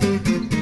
Two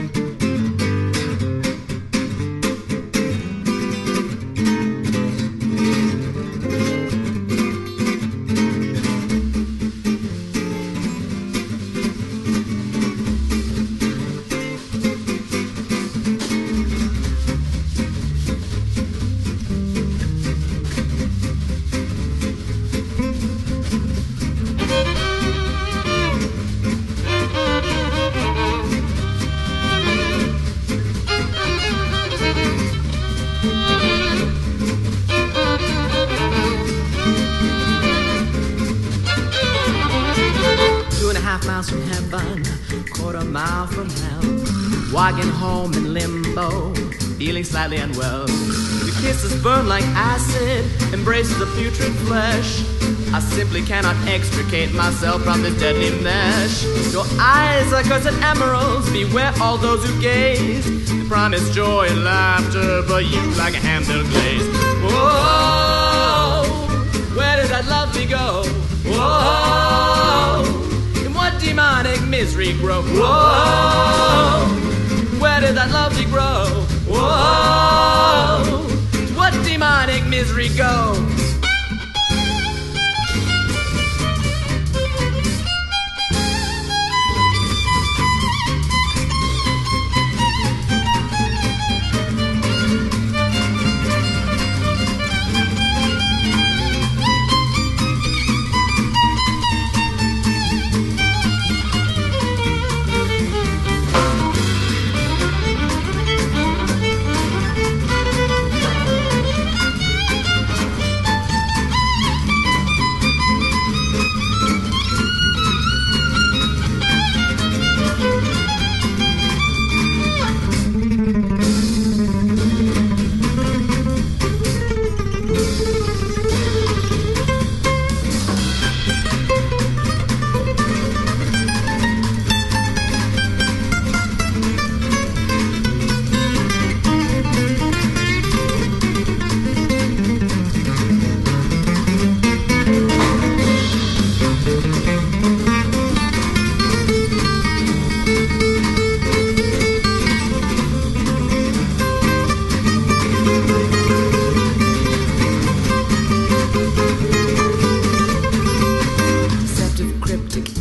Walking home in limbo, feeling slightly unwell. The kisses burn like acid, embraces the putrid flesh. I simply cannot extricate myself from this deadly mesh. Your eyes are cursed emeralds, beware all those who gaze. They promise joy and laughter, but you like a Hamden glaze. Whoa, where did that lovely go? Whoa, in what demonic misery grow? Whoa, where did that lovely grow? Whoa, what demonic misery go?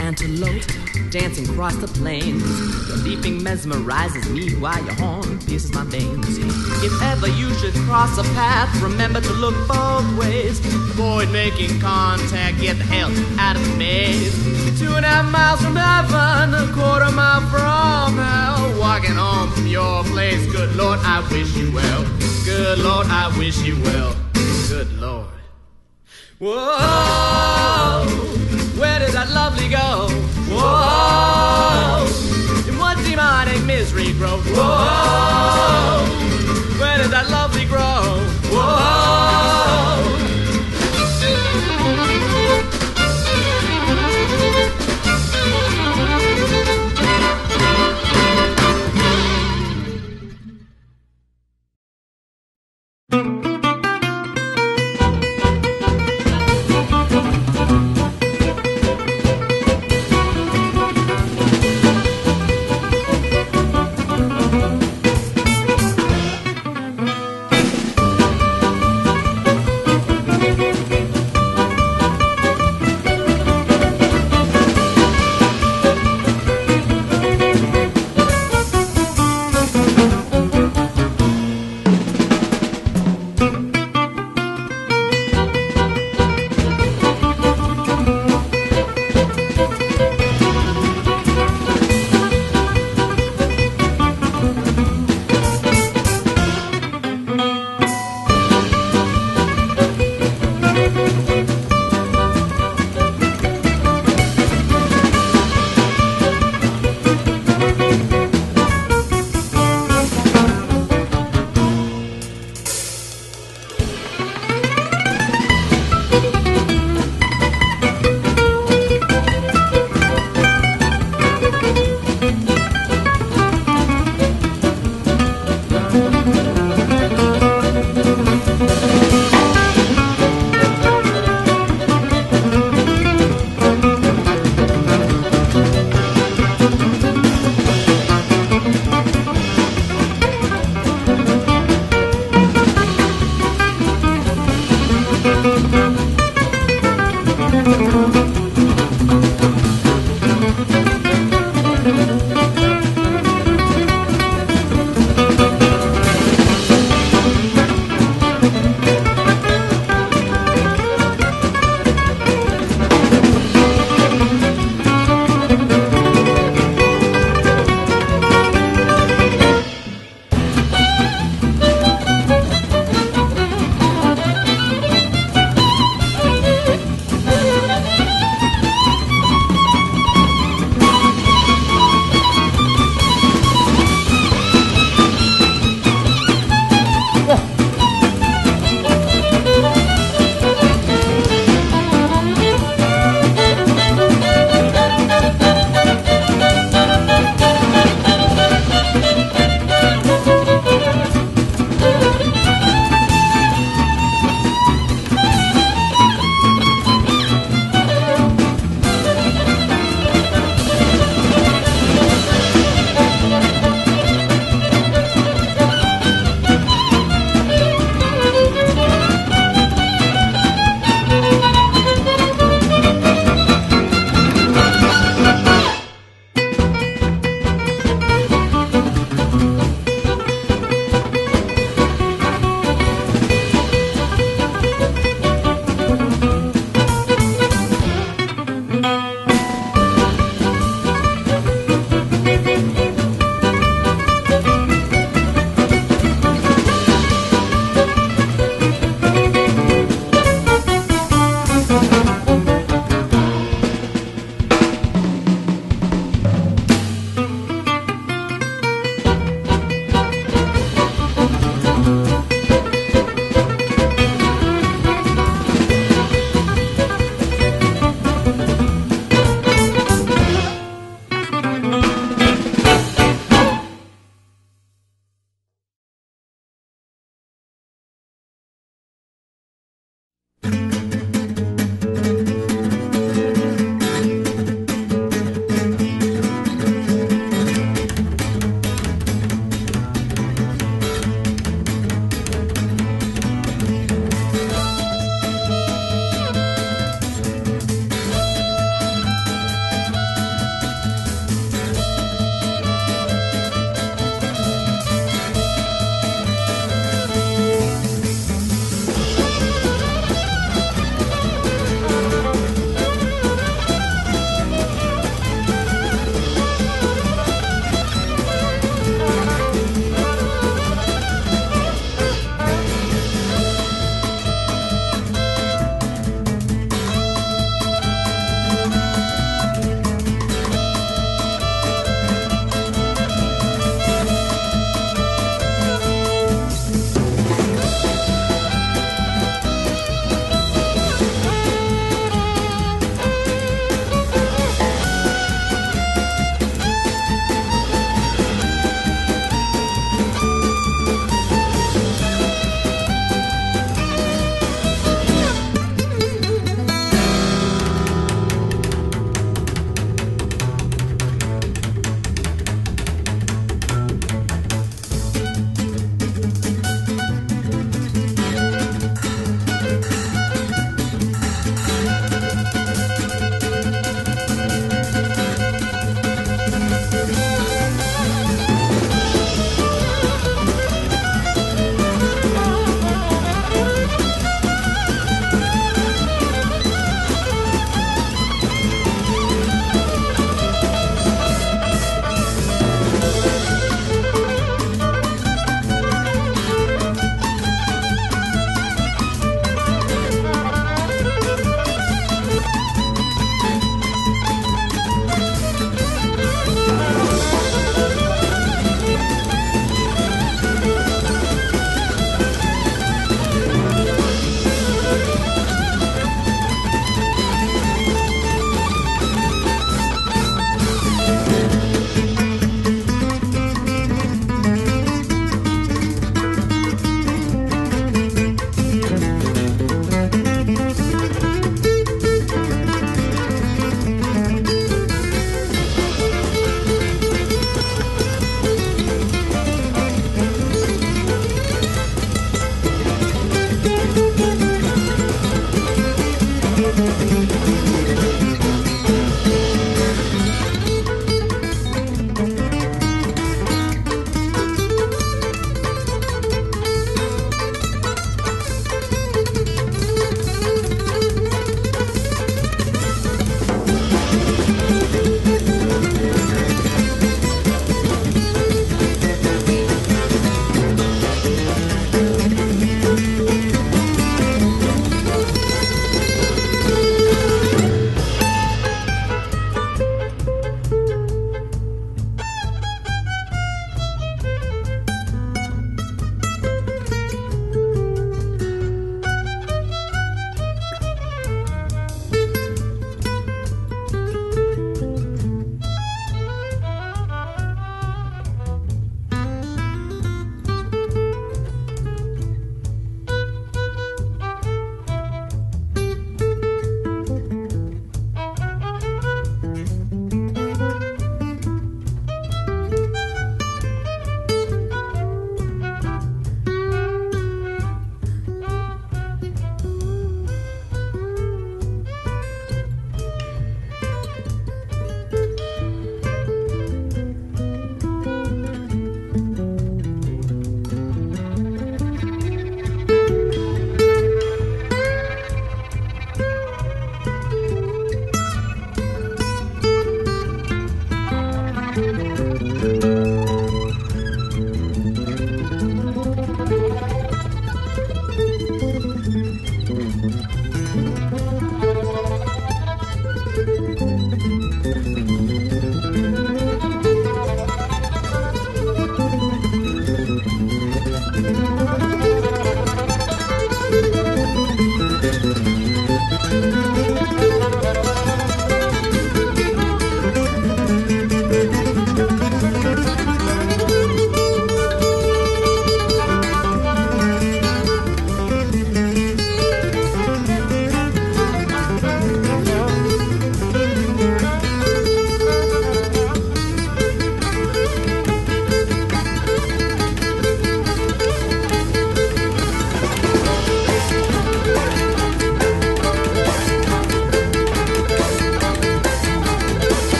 Antelope dancing across the plains. Your leaping mesmerizes me while your horn pierces my veins. If ever you should cross a path, remember to look both ways. Avoid making contact, get the hell out of the maze. Two and a half miles from heaven, a quarter mile from hell. Walking home from your place, good Lord, I wish you well. Good Lord, I wish you well. Good Lord. Whoa, to go. Whoa, in what demonic misery grow? Whoa, where did that lovely